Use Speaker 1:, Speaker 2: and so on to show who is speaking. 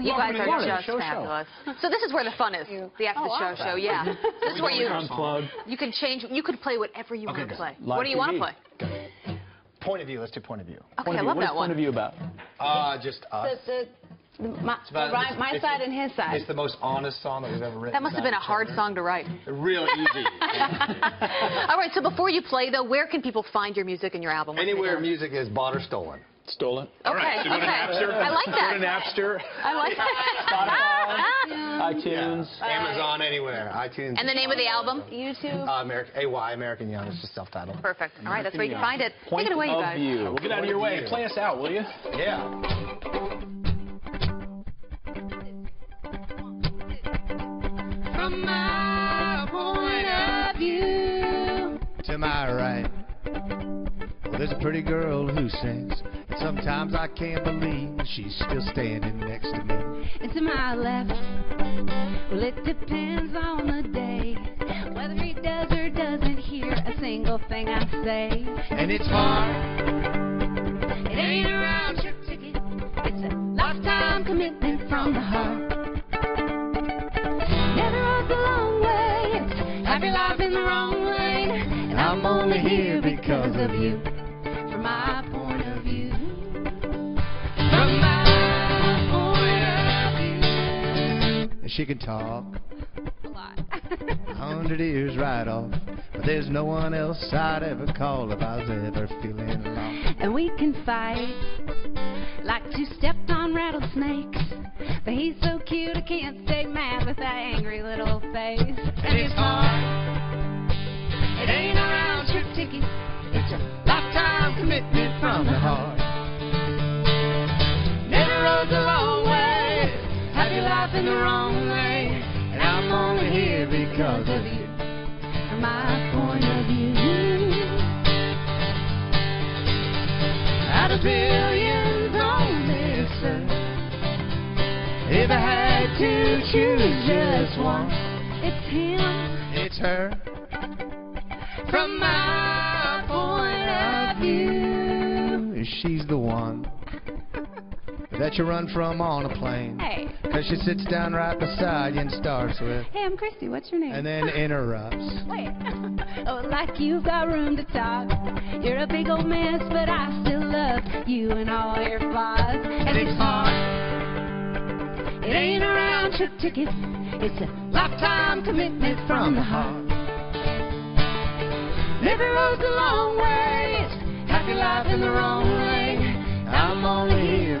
Speaker 1: You guys are
Speaker 2: to
Speaker 1: just
Speaker 2: show, show.
Speaker 1: fabulous. So this is where the fun is. The after
Speaker 3: Oh,
Speaker 1: show show, yeah. This is where you
Speaker 2: Unplug.
Speaker 1: you can change. You could play whatever you
Speaker 2: Okay,
Speaker 1: want to play.
Speaker 2: Live
Speaker 1: what do you want to
Speaker 2: TV.
Speaker 1: play?
Speaker 4: Point of view. Let's do point of view.
Speaker 1: Okay,
Speaker 2: Point
Speaker 1: I
Speaker 2: of view.
Speaker 1: love
Speaker 2: What is
Speaker 1: that
Speaker 2: point
Speaker 1: one.
Speaker 2: of view about?
Speaker 4: Uh, just us.
Speaker 3: The, the, the, my,
Speaker 4: about-
Speaker 3: right, my
Speaker 4: it's-
Speaker 3: side and his side.
Speaker 4: It's the most honest song that we've ever written.
Speaker 1: That must have been a hard
Speaker 4: other.
Speaker 1: song to write.
Speaker 4: Real easy.
Speaker 1: All right, so before you play, though, where can people find your music and your album? Where
Speaker 4: Anywhere music is bought or stolen.
Speaker 2: Stolen.
Speaker 1: Okay,
Speaker 2: So go to
Speaker 1: okay.
Speaker 2: Napster.
Speaker 1: I like
Speaker 2: Go
Speaker 1: that.
Speaker 2: to Napster.
Speaker 1: I like that.
Speaker 2: iTunes.
Speaker 4: Amazon, anywhere. iTunes.
Speaker 1: and the name of the album?
Speaker 3: YouTube.
Speaker 4: Uh, American, AY, American Young. It's just self-titled.
Speaker 1: Perfect. All right, that's where you can find it.
Speaker 2: Point
Speaker 1: Take it away, you guys.
Speaker 2: view. Well, get out of your way. Play us out, will you?
Speaker 4: Yeah.
Speaker 3: From my point of view.
Speaker 5: to my right. Well, there's a pretty girl who sings, and sometimes I can't believe she's still standing next to me.
Speaker 3: And to my left. Well, it depends on the day. Whether he does or doesn't hear a single thing I say.
Speaker 5: And it's hard,
Speaker 3: It ain't a round trip ticket. It's a lifetime commitment from the heart. Never walk the long way. It's happy life in the wrong lane. And I'm only here because of you. From my point
Speaker 5: she can talk
Speaker 3: A lot.
Speaker 5: a hundred years right off. But there's no one else I'd ever call if I was ever feeling lost.
Speaker 3: and we can fight like two stepped on rattlesnakes. But he's so cute, I can't stay mad with that angry little face. Life in the wrong way. And I'm only here because of you, from my point of view.
Speaker 5: out of billions on this earth. If I had to choose just one,
Speaker 3: It's him
Speaker 5: it's her.
Speaker 3: from my point of view.
Speaker 5: She's the one that you run from on a plane.
Speaker 3: Hey.
Speaker 5: Cause she sits down right beside you and starts with,
Speaker 3: Hey, I'm Kristy. What's your name?
Speaker 5: and then interrupts.
Speaker 3: Wait. oh, like you've got room to talk. You're a big old mess, but I still love you and all your flaws. And it's hard. It ain't a round trip ticket. It's a lifetime commitment from the heart. Every road's a long way. It's happy life in the wrong way. I'm only here